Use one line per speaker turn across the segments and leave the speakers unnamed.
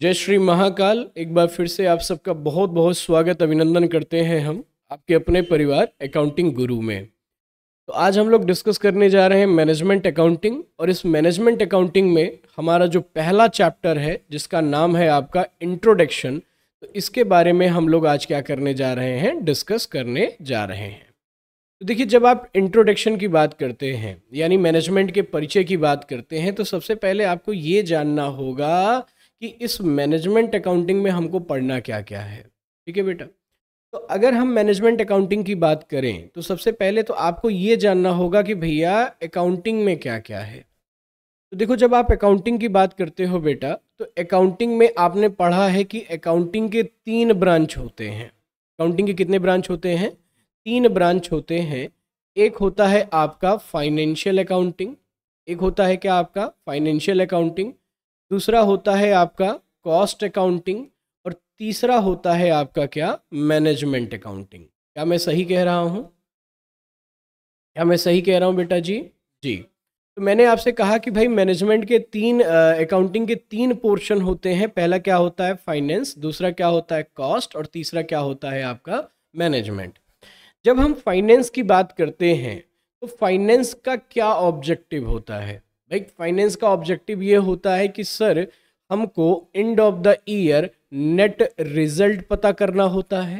जय श्री महाकाल। एक बार फिर से आप सबका बहुत बहुत स्वागत, अभिनंदन करते हैं हम आपके अपने परिवार अकाउंटिंग गुरु में। तो आज हम लोग डिस्कस करने जा रहे हैं मैनेजमेंट अकाउंटिंग और इस मैनेजमेंट अकाउंटिंग में हमारा जो पहला चैप्टर है, जिसका नाम है आपका इंट्रोडक्शन तो इसके बारे में हम लोग आज क्या करने जा रहे हैं डिस्कस करने जा रहे हैं। तो देखिए, जब आप इंट्रोडक्शन की बात करते हैं, यानी मैनेजमेंट के परिचय की बात करते हैं तो सबसे पहले आपको ये जानना होगा कि इस मैनेजमेंट अकाउंटिंग में हमको पढ़ना क्या क्या है। ठीक है बेटा? तो अगर हम मैनेजमेंट अकाउंटिंग की बात करें तो सबसे पहले तो आपको ये जानना होगा कि भैया अकाउंटिंग में क्या क्या है। तो देखो, जब आप अकाउंटिंग की बात करते हो बेटा तो अकाउंटिंग में आपने पढ़ा है कि अकाउंटिंग के तीन ब्रांच होते हैं। अकाउंटिंग के कितने ब्रांच होते हैं? तीन ब्रांच होते हैं। एक होता है आपका फाइनेंशियल अकाउंटिंग एक होता है क्या आपका? फाइनेंशियल अकाउंटिंग दूसरा होता है आपका कॉस्ट अकाउंटिंग और तीसरा होता है आपका क्या? मैनेजमेंट अकाउंटिंग क्या मैं सही कह रहा हूँ? क्या मैं सही कह रहा हूँ बेटा जी? जी। तो मैंने आपसे कहा कि भाई मैनेजमेंट के तीन अकाउंटिंग के तीन पोर्शन होते हैं। पहला क्या होता है? फाइनेंस दूसरा क्या होता है? कॉस्ट और तीसरा क्या होता है आपका? मैनेजमेंट जब हम फाइनेंस की बात करते हैं तो फाइनेंस का क्या ऑब्जेक्टिव होता है? भाई फाइनेंस का ऑब्जेक्टिव ये होता है कि, सर, हमको end of the year net result पता करना होता है।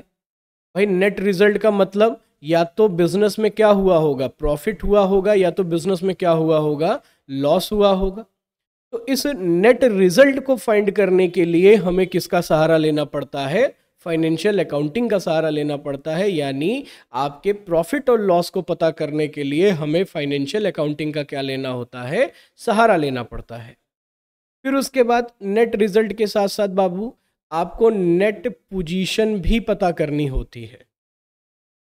भाई नेट रिज़ल्ट का मतलब या तो बिज़नेस में क्या हुआ होगा? प्रॉफिट हुआ होगा, या तो बिज़नेस में क्या हुआ होगा? लॉस हुआ होगा। तो इस नेट रिज़ल्ट को फाइंड करने के लिए हमें किसका सहारा लेना पड़ता है? फाइनेंशियल अकाउंटिंग का सहारा लेना पड़ता है, यानी आपके प्रॉफिट और लॉस को पता करने के लिए हमें फाइनेंशियल अकाउंटिंग का क्या लेना होता है, सहारा लेना पड़ता है। फिर उसके बाद नेट रिज़ल्ट के साथ साथ बाबू, आपको नेट पोजीशन भी पता करनी होती है।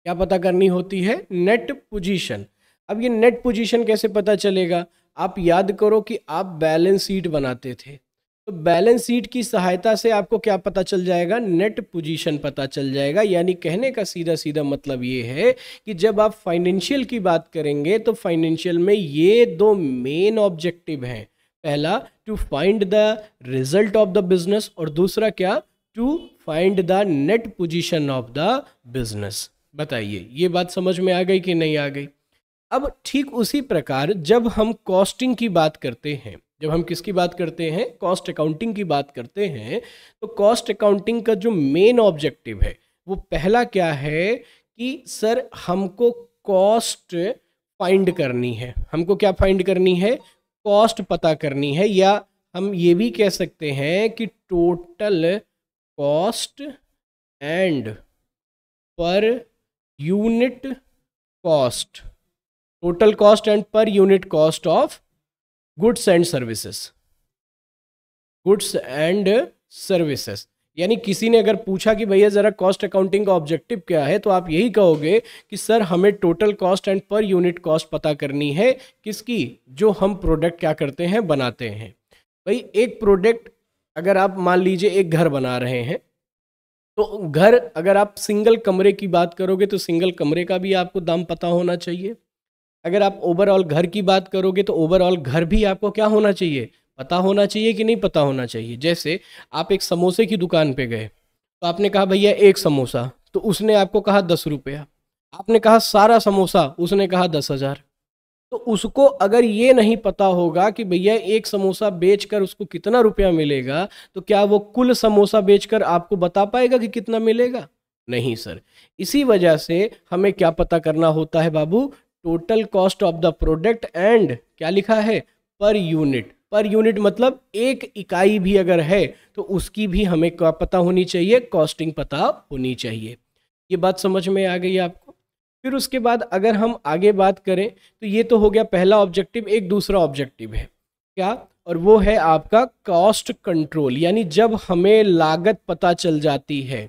क्या पता करनी होती है? नेट पोजीशन अब ये नेट पोजीशन कैसे पता चलेगा? आप याद करो कि आप बैलेंस शीट बनाते थे। तो बैलेंस शीट की सहायता से आपको क्या पता चल जाएगा? नेट पोजीशन पता चल जाएगा। यानी कहने का सीधा सीधा मतलब ये है कि जब आप फाइनेंशियल की बात करेंगे तो फाइनेंशियल में ये दो मेन ऑब्जेक्टिव हैं। पहला, to find the result of the business और दूसरा क्या? To find the net position of the business. बताइए, ये बात समझ में आ गई कि नहीं आ गई? अब ठीक उसी प्रकार जब हम कॉस्टिंग की बात करते हैं जब हम किसकी बात करते हैं? कॉस्ट अकाउंटिंग की बात करते हैं तो कॉस्ट अकाउंटिंग का जो मेन ऑब्जेक्टिव है, वो पहला क्या है कि, सर, हमको कॉस्ट फाइंड करनी है। हमको क्या फाइंड करनी है? कॉस्ट पता करनी है, या हम ये भी कह सकते हैं कि total cost and per unit cost. Total cost and per unit cost of goods and services goods and services यानी किसी ने अगर पूछा कि भैया ज़रा कॉस्ट अकाउंटिंग का ऑब्जेक्टिव क्या है तो आप यही कहोगे कि, सर, हमें total cost and per unit cost पता करनी है, किसकी, जो हम प्रोडक्ट क्या करते हैं, बनाते हैं। भाई, एक प्रोडक्ट अगर आप मान लीजिए एक घर बना रहे हैं तो घर अगर आप सिंगल कमरे की बात करोगे तो सिंगल कमरे का भी आपको दाम पता होना चाहिए। अगर आप ओवरऑल घर की बात करोगे तो ओवरऑल घर भी आपको क्या होना चाहिए? पता होना चाहिए कि नहीं पता होना चाहिए? जैसे आप एक समोसे की दुकान पे गए तो आपने कहा, भैया, एक समोसा। तो उसने आपको कहा, दस रुपया। आपने कहा, सारा समोसा। उसने कहा, दस हज़ार। तो उसको अगर ये नहीं पता होगा कि, भैया, एक समोसा बेचकर उसको कितना रुपया मिलेगा? तो क्या वो कुल समोसा बेचकर आपको बता पाएगा कि कितना मिलेगा? नहीं, सर। इसी वजह से हमें क्या पता करना होता है बाबू? Total cost of the product and क्या लिखा है? पर यूनिट पर यूनिट मतलब एक इकाई भी अगर है तो उसकी भी हमें क्या पता होनी चाहिए कॉस्टिंग पता होनी चाहिए। ये बात समझ में आ गई आपको? फिर उसके बाद अगर हम आगे बात करें तो ये तो हो गया पहला ऑब्जेक्टिव एक दूसरा ऑब्जेक्टिव है। क्या? और वो है आपका कॉस्ट कंट्रोल यानी जब हमें लागत पता चल जाती है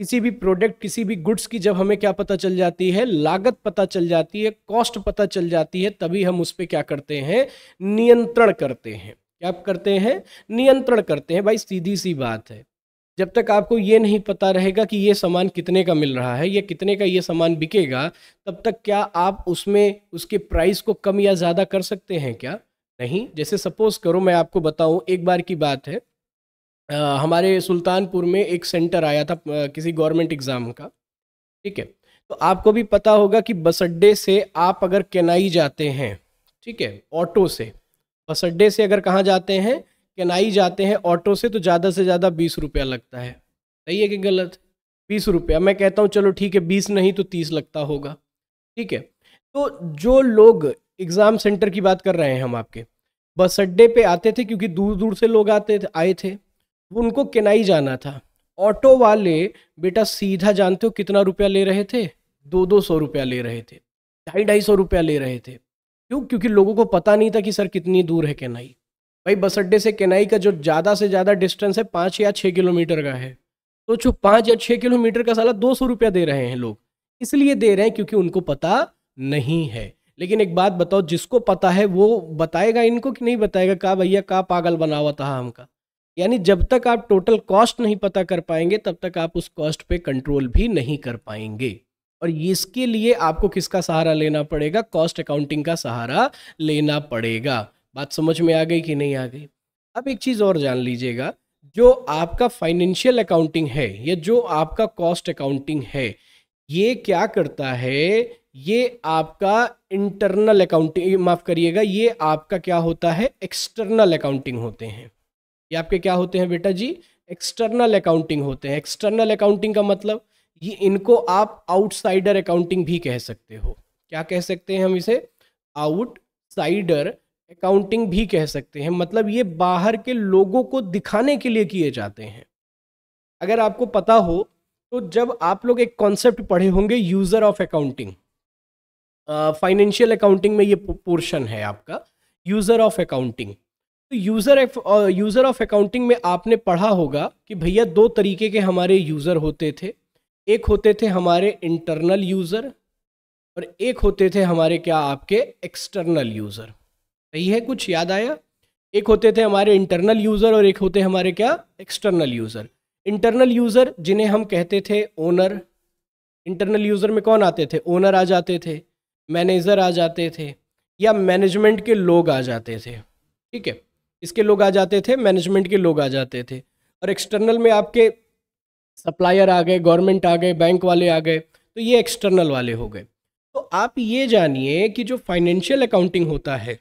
किसी भी प्रोडक्ट किसी भी गुड्स की जब हमें क्या पता चल जाती है, लागत पता चल जाती है कॉस्ट पता चल जाती है, तभी हम उस पर क्या करते हैं? नियंत्रण करते हैं। क्या करते हैं? नियंत्रण करते हैं। भाई, सीधी सी बात है। जब तक आपको ये नहीं पता रहेगा कि ये सामान कितने का मिल रहा है, या कितने का ये सामान बिकेगा, तब तक क्या आप उसमें उसके प्राइस को कम या ज़्यादा कर सकते हैं क्या? नहीं। जैसे सपोज़ करो, मैं आपको बताऊँ, एक बार की बात है। हमारे सुल्तानपुर में एक सेंटर आया था किसी गवर्नमेंट एग्ज़ाम का, ठीक है? तो आपको भी पता होगा कि बस अड्डे से आप अगर केनाई जाते हैं, ठीक है, ऑटो से बस अड्डे से अगर कहाँ जाते हैं, केनाई जाते हैं ऑटो से तो ज़्यादा से ज़्यादा बीस रुपया लगता है। सही है कि गलत? बीस रुपया। मैं कहता हूँ, चलो ठीक है, बीस नहीं तो तीस लगता होगा, ठीक है? तो जो लोग एग्ज़ाम सेंटर की बात कर रहे हैं हम आपके बस अड्डे पे आते थे क्योंकि दूर दूर से लोग आते आए थे। उनको केनाई जाना था। ऑटो वाले, बेटा सीधा जानते हो कितना रुपया ले रहे थे? दो दो सौ रुपया ले रहे थे। ढाई ढाई सौ रुपया ले रहे थे। क्यों? क्योंकि लोगों को पता नहीं था कि सर कितनी दूर है केनाई। भाई, बस अड्डे से केनाई का जो ज़्यादा से ज़्यादा डिस्टेंस है, पाँच या छः किलोमीटर का है। तो जो पाँच या छः किलोमीटर का साला दो सौ रुपया दे रहे हैं लोग। इसलिए दे रहे हैं क्योंकि उनको पता नहीं है। लेकिन एक बात बताओ, जिसको पता है वो बताएगा इनको कि नहीं बताएगा? का भैया, का पागल बना हुआ था हमका? यानी जब तक आप टोटल कॉस्ट नहीं पता कर पाएँगे, तब तक आप उस कॉस्ट पे कंट्रोल भी नहीं कर पाएँगे। और इसके लिए आपको किसका सहारा लेना पड़ेगा? कॉस्ट अकाउंटिंग का सहारा लेना पड़ेगा। बात समझ में आ गई कि नहीं आ गई? अब एक चीज़ और जान लीजिएगा। जो आपका फाइनेंशियल अकाउंटिंग है या जो आपका कॉस्ट अकाउंटिंग है, ये क्या करता है? ये आपका इंटरनल अकाउंटिंग माफ़ करिएगा, ये आपका क्या होता है? एक्सटर्नल अकाउंटिंग होते हैं। ये आपके क्या होते हैं बेटा जी? एक्सटर्नल अकाउंटिंग होते हैं। एक्सटर्नल अकाउंटिंग का मतलब ये इनको आप आउटसाइडर अकाउंटिंग भी कह सकते हो। क्या कह सकते हैं हम इसे? आउटसाइडर अकाउंटिंग भी कह सकते हैं। मतलब ये बाहर के लोगों को दिखाने के लिए किए जाते हैं। अगर आपको पता हो तो जब आप लोग एक कॉन्सेप्ट पढ़े होंगे user of accounting financial accounting में ये पोर्शन है आपका। यूज़र ऑफ़ अकाउंटिंग तो यूज़र यूज़र ऑफ़ अकाउंटिंग में आपने पढ़ा होगा कि भैया दो तरीके के हमारे यूज़र होते थे। एक होते थे हमारे इंटरनल यूज़र और एक होते थे हमारे क्या आपके एक्सटर्नल यूज़र सही है? कुछ याद आया? एक होते थे हमारे इंटरनल यूज़र और एक होते हमारे क्या? एक्सटर्नल यूज़र इंटरनल यूज़र जिन्हें हम कहते थे ओनर इंटरनल यूज़र में कौन आते थे? ओनर आ जाते थे मैनेजर आ जाते थे या मैनेजमेंट के लोग आ जाते थे। ठीक है? इसके लोग आ जाते थे मैनेजमेंट के लोग आ जाते थे। और एक्सटर्नल में आपके सप्लायर आ गए गवर्नमेंट आ गए बैंक वाले आ गए तो ये एक्सटर्नल वाले हो गए। तो आप ये जानिए कि जो फाइनेंशियल अकाउंटिंग होता है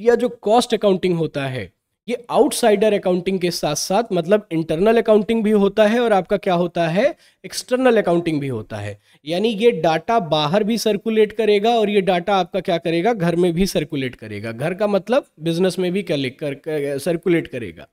या जो कॉस्ट अकाउंटिंग होता है ये आउटसाइडर अकाउंटिंग के साथ साथ मतलब इंटरनल अकाउंटिंग भी होता है और आपका क्या होता है? एक्सटर्नल अकाउंटिंग भी होता है। यानी ये डाटा बाहर भी सर्कुलेट करेगा और ये डाटा आपका क्या करेगा? घर में भी सर्कुलेट करेगा। घर का मतलब बिज़नेस में भी कर, कर, सर्कुलेट करेगा।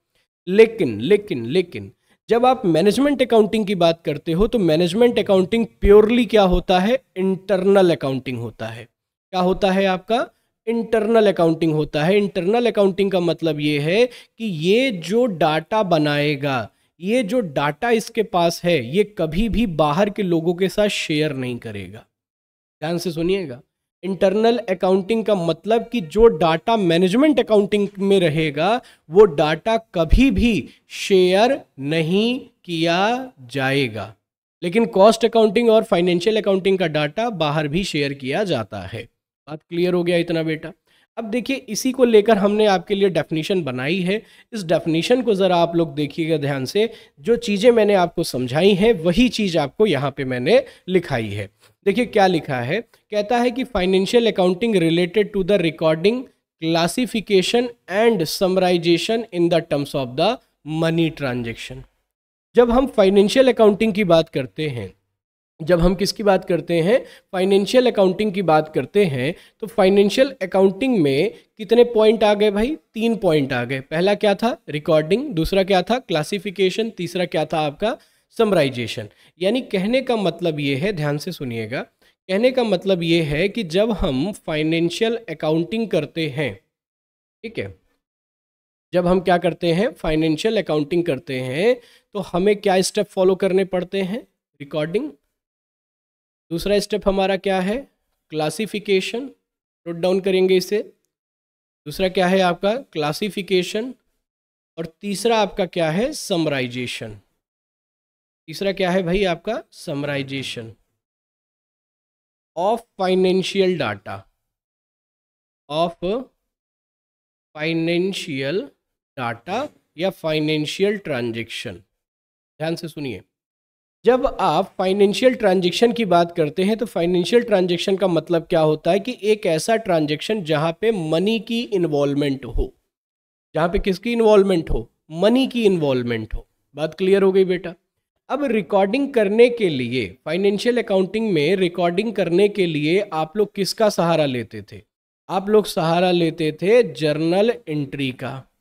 लेकिन लेकिन लेकिन जब आप मैनेजमेंट अकाउंटिंग की बात करते हो तो मैनेजमेंट अकाउंटिंग प्योरली क्या होता है? इंटरनल अकाउंटिंग होता है। क्या होता है आपका? इंटरनल अकाउंटिंग होता है। इंटरनल अकाउंटिंग का मतलब ये है कि ये जो डाटा बनाएगा, ये जो डाटा इसके पास है, ये कभी भी बाहर के लोगों के साथ शेयर नहीं करेगा। ध्यान से सुनिएगा। इंटरनल अकाउंटिंग का मतलब कि जो डाटा मैनेजमेंट अकाउंटिंग में रहेगा, वो डाटा कभी भी शेयर नहीं किया जाएगा। लेकिन कॉस्ट अकाउंटिंग और फाइनेंशियल अकाउंटिंग का डाटा बाहर भी शेयर किया जाता है। बात क्लियर हो गया इतना बेटा। अब देखिए, इसी को लेकर हमने आपके लिए डेफिनेशन बनाई है। इस डेफिनेशन को ज़रा आप लोग देखिएगा ध्यान से। जो चीज़ें मैंने आपको समझाई हैं, वही चीज़ आपको यहाँ पे मैंने लिखाई है। देखिए, क्या लिखा है? कहता है कि financial accounting related to the recording classification and summarisation in the terms of the money transaction जब हम फाइनेंशियल अकाउंटिंग की बात करते हैं जब हम किसकी बात करते हैं? फाइनेंशियल अकाउंटिंग की बात करते हैं तो फाइनेंशियल अकाउंटिंग में कितने पॉइंट आ गए भाई? तीन पॉइंट आ गए। पहला क्या था? रिकॉर्डिंग दूसरा क्या था? क्लासिफिकेशन तीसरा क्या था आपका? समराइजेशन यानी कहने का मतलब ये है, ध्यान से सुनिएगा, कहने का मतलब ये है कि जब हम फाइनेंशियल अकाउंटिंग करते हैं, ठीक है? जब हम क्या करते हैं? फाइनेंशियल अकाउंटिंग करते हैं तो हमें क्या स्टेप फॉलो करने पड़ते हैं? रिकॉर्डिंग दूसरा स्टेप हमारा क्या है? क्लासिफिकेशन नोट डाउन करेंगे इसे। दूसरा क्या है आपका? क्लासिफिकेशन और तीसरा आपका क्या है? समराइजेशन तीसरा क्या है भाई आपका? Summarisation of financial data of financial data या फाइनेंशियल ट्रांजेक्शन ध्यान से सुनिए। जब आप फाइनेंशियल ट्रांजेक्शन की बात करते हैं तो फाइनेंशियल ट्रांजेक्शन का मतलब क्या होता है कि एक ऐसा ट्रांजेक्शन जहाँ पे मनी की इन्वॉल्वमेंट हो। जहाँ पे किसकी इन्वॉल्वमेंट हो? मनी की इन्वॉल्वमेंट हो। बात क्लियर हो गई बेटा? अब रिकॉर्डिंग करने के लिए फाइनेंशियल अकाउंटिंग में रिकॉर्डिंग करने के लिए आप लोग किसका सहारा लेते थे? आप लोग सहारा लेते थे जर्नल एंट्री का।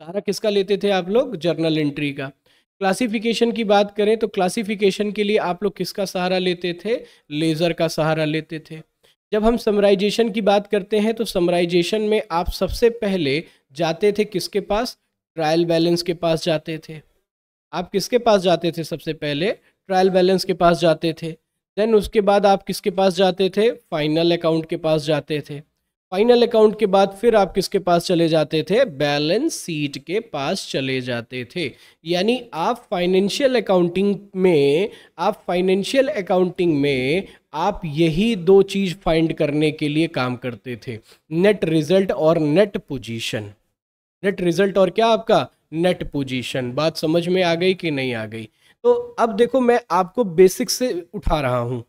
सहारा किसका लेते थे आप लोग? जर्नल एंट्री का। क्लासिफिकेशन की बात करें तो क्लासिफिकेशन के लिए आप लोग किसका सहारा लेते थे? लेज़र का सहारा लेते थे। जब हम समराइजेशन की बात करते हैं तो समराइजेशन में आप सबसे पहले जाते थे किसके पास? ट्रायल बैलेंस के पास जाते थे। आप किसके पास जाते थे सबसे पहले? ट्रायल बैलेंस के पास जाते थे। देन उसके बाद आप किसके पास जाते थे? फाइनल अकाउंट के पास जाते थे। फाइनल अकाउंट के बाद फिर आप किसके पास चले जाते थे? बैलेंस सीट के पास चले जाते थे। यानी आप फाइनेंशियल अकाउंटिंग में, आप फाइनेंशियल अकाउंटिंग में आप यही दो चीज़ फाइंड करने के लिए काम करते थे। नेट रिज़ल्ट और नेट पोजीशन नेट रिज़ल्ट और क्या आपका? नेट पोजीशन बात समझ में आ गई कि नहीं आ गई? तो अब देखो, मैं आपको बेसिक से उठा रहा हूँ।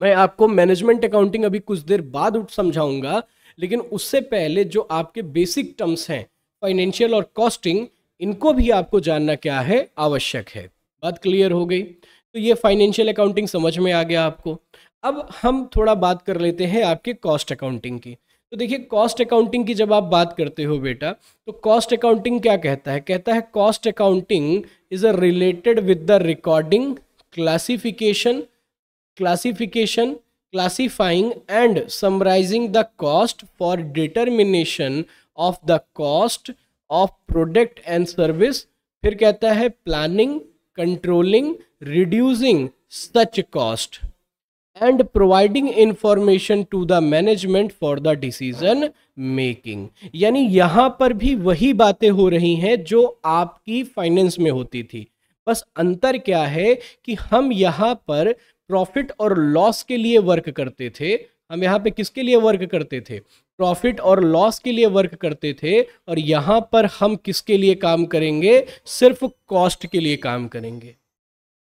मैं आपको मैनेजमेंट अकाउंटिंग अभी कुछ देर बाद उठ समझाऊँगा, लेकिन उससे पहले जो आपके बेसिक टर्म्स हैं फाइनेंशियल और कॉस्टिंग इनको भी आपको जानना क्या है, आवश्यक है। बात क्लियर हो गई? तो ये फाइनेंशियल अकाउंटिंग समझ में आ गया आपको। अब हम थोड़ा बात कर लेते हैं आपके कॉस्ट अकाउंटिंग की। तो देखिए कॉस्ट अकाउंटिंग की जब आप बात करते हो बेटा तो कॉस्ट अकाउंटिंग क्या कहता है? कहता है cost accounting is a related with the recording classification classification, classifying, and summarizing the cost for determination of the cost of product and service. फिर कहता है planning controlling reducing such cost and providing information to the management for the decision making यानी यहाँ पर भी वही बातें हो रही हैं जो आपकी फाइनेंस में होती थी। बस अंतर क्या है कि हम यहाँ पर प्रॉफिट और लॉस के लिए वर्क करते थे। हम यहाँ पे किसके लिए वर्क करते थे? प्रॉफिट और लॉस के लिए वर्क करते थे और यहाँ पर हम किसके लिए काम करेंगे? सिर्फ़ कॉस्ट के लिए काम करेंगे।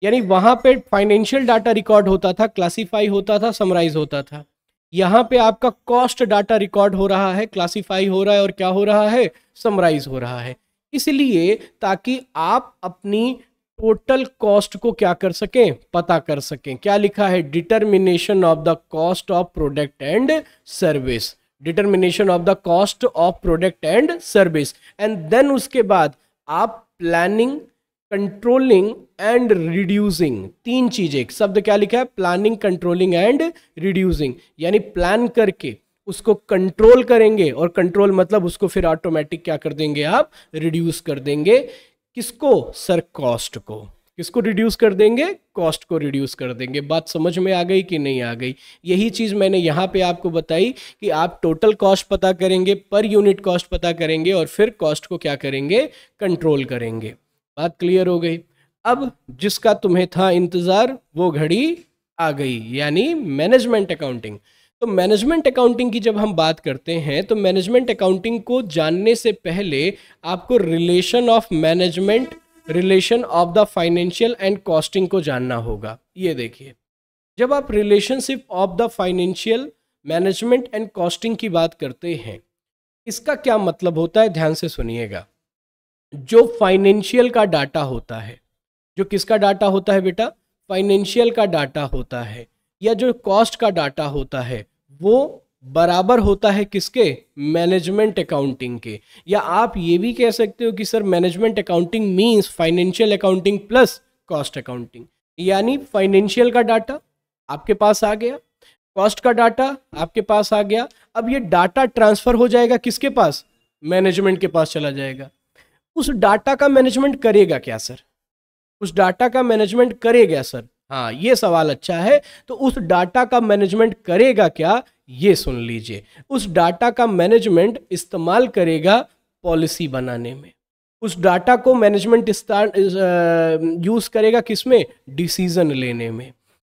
यानी वहाँ पे फाइनेंशियल डाटा रिकॉर्ड होता था, क्लासीफाई होता था, समराइज होता था। यहाँ पे आपका कॉस्ट डाटा रिकॉर्ड हो रहा है, क्लासीफाई हो रहा है और क्या हो रहा है? समराइज हो रहा है। इसलिए ताकि आप अपनी टोटल कॉस्ट को क्या कर सकें? पता कर सकें। क्या लिखा है? Determination of the cost of product and service determination of the cost of product and service and then उसके बाद आप प्लानिंग कंट्रोलिंग एंड रिड्यूसिंग तीन चीज़ें। शब्द क्या लिखा है? प्लानिंग कंट्रोलिंग एंड रिड्यूसिंग यानी प्लान करके उसको कंट्रोल करेंगे। और कंट्रोल मतलब उसको फिर ऑटोमेटिक क्या कर देंगे आप? रिड्यूस कर देंगे। किसको? सर, कॉस्ट को। किसको रिड्यूस कर देंगे? कॉस्ट को रिड्यूस कर देंगे। बात समझ में आ गई कि नहीं आ गई? यही चीज़ मैंने यहाँ पे आपको बताई कि आप टोटल कॉस्ट पता करेंगे पर यूनिट कॉस्ट पता करेंगे और फिर कॉस्ट को क्या करेंगे? कंट्रोल करेंगे। बात क्लियर हो गई? अब जिसका तुम्हें था इंतज़ार, वो घड़ी आ गई। यानी मैनेजमेंट अकाउंटिंग तो मैनेजमेंट अकाउंटिंग की जब हम बात करते हैं तो मैनेजमेंट अकाउंटिंग को जानने से पहले आपको relation of management relation of the financial and costing को जानना होगा। ये देखिए, जब आप relationship of the financial management and costing की बात करते हैं, इसका क्या मतलब होता है? ध्यान से सुनिएगा। जो फाइनेंशियल का डाटा होता है, जो किसका डाटा होता है बेटा? फाइनेंशियल का डाटा होता है, या जो कॉस्ट का डाटा होता है वो बराबर होता है किसके? मैनेजमेंट अकाउंटिंग के। या आप ये भी कह सकते हो कि sir management accounting means financial accounting plus cost accounting यानी फाइनेंशियल का डाटा आपके पास आ गया। कॉस्ट का डाटा आपके पास आ गया। अब ये डाटा ट्रांसफ़र हो जाएगा किसके पास? मैनेजमेंट के पास चला जाएगा। उस डाटा का मैनेजमेंट करेगा क्या, सर? उस डाटा का मैनेजमेंट करेगा, सर? हाँ ये सवाल अच्छा है तो उस डाटा का मैनेजमेंट करेगा क्या? ये सुन लीजिए। उस डाटा का मैनेजमेंट इस्तेमाल करेगा पॉलिसी बनाने में। उस डाटा को मैनेजमेंट यूज़ करेगा किसमें? डिसीज़न लेने में।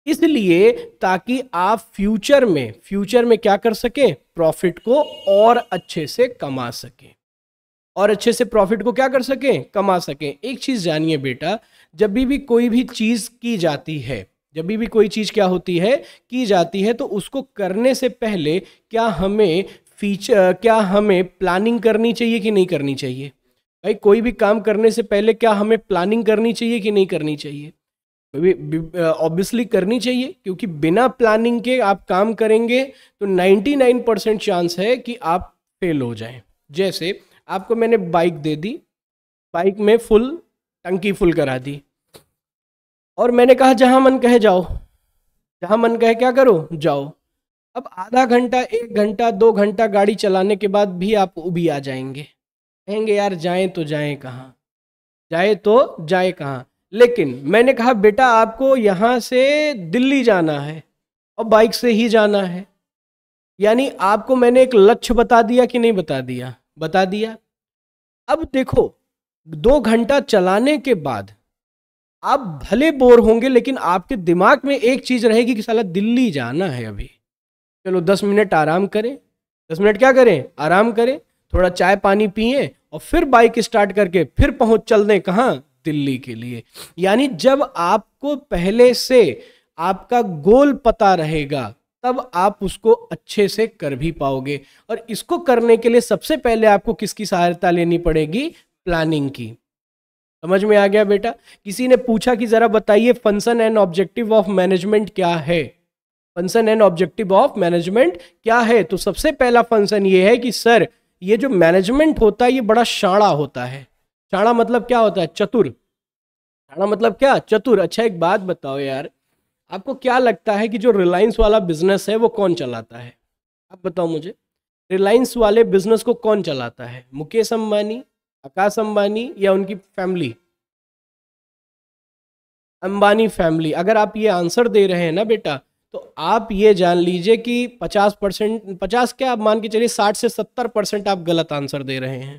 इसलिए ताकि आप फ्यूचर में फ्यूचर में क्या कर सकें? प्रॉफिट को और अच्छे से कमा सकें। और अच्छे से प्रॉफिट को क्या कर सकें? कमा सकें। एक चीज़ जानिए बेटा जब भी भी कोई भी चीज़ की जाती है, जब भी भी कोई चीज़ क्या होती है, की जाती है तो उसको करने से पहले क्या हमें फीचर क्या हमें प्लानिंग करनी चाहिए कि नहीं करनी चाहिए? भाई, कोई भी काम करने से पहले क्या हमें प्लानिंग करनी चाहिए कि नहीं करनी चाहिए? ऑब्वियसली करनी चाहिए, क्योंकि बिना प्लानिंग के आप काम करेंगे तो 99 परसेंट चांस है कि आप फेल हो जाएँ। जैसे, आपको मैंने बाइक दे दी। बाइक में फुल टंकी फुल करा दी। और मैंने कहा, जहाँ मन कहे जाओ, जहाँ मन कहे क्या करो, जाओ। अब आधा घंटा, एक घंटा, दो घंटा गाड़ी चलाने के बाद भी आप उभी आ जाएँगे। कहेंगे, यार, जाएँ तो जाएँ कहाँ? जाए तो जाए कहाँ? लेकिन मैंने कहा, बेटा, आपको यहाँ से दिल्ली जाना है और बाइक से ही जाना है। यानी आपको मैंने एक लक्ष्य बता दिया कि नहीं बता दिया? बता दिया? अब देखो दो घंटा चलाने के बाद आप भले बोर होंगे, लेकिन आपके दिमाग में एक चीज़ रहेगी कि साला दिल्ली जाना है अभी। चलो, दस मिनट आराम करें। दस मिनट क्या करें? आराम करें, थोड़ा चाय पानी पिए और फिर बाइक स्टार्ट करके फिर पहुँच चल दें कहाँ? दिल्ली के लिए। यानी जब आपको पहले से आपका गोल पता रहेगा, तब आप उसको अच्छे से कर भी पाओगे। और इसको करने के लिए सबसे पहले आपको किसकी सहायता लेनी पड़ेगी? प्लानिंग की। समझ में आ गया बेटा? किसी ने पूछा कि जरा बताइए function and objective of management क्या है? Function and objective of management क्या है? तो सबसे पहला फ़ंक्शन ये है कि, सर, ये जो मैनेजमेंट होता है, ये बड़ा शाणा होता है। शाणा मतलब क्या होता है? चतुर। शाणा मतलब क्या? चतुर। अच्छा एक बात बताओ यार। आपको क्या लगता है कि जो रिलायंस वाला बिज़नेस है, वो कौन चलाता है? आप बताओ मुझे। रिलायंस वाले बिज़नेस को कौन चलाता है? मुकेश अंबानी आकाश अंबानी या उनकी फैमिली? अंबानी फैमिली। अगर आप ये आंसर दे रहे हैं ना बेटा तो आप ये जान लीजिए कि 50 परसेंट, पचास क्या आप मान के चलिए 60 से 70 परसेंट आप गलत आंसर दे रहे हैं।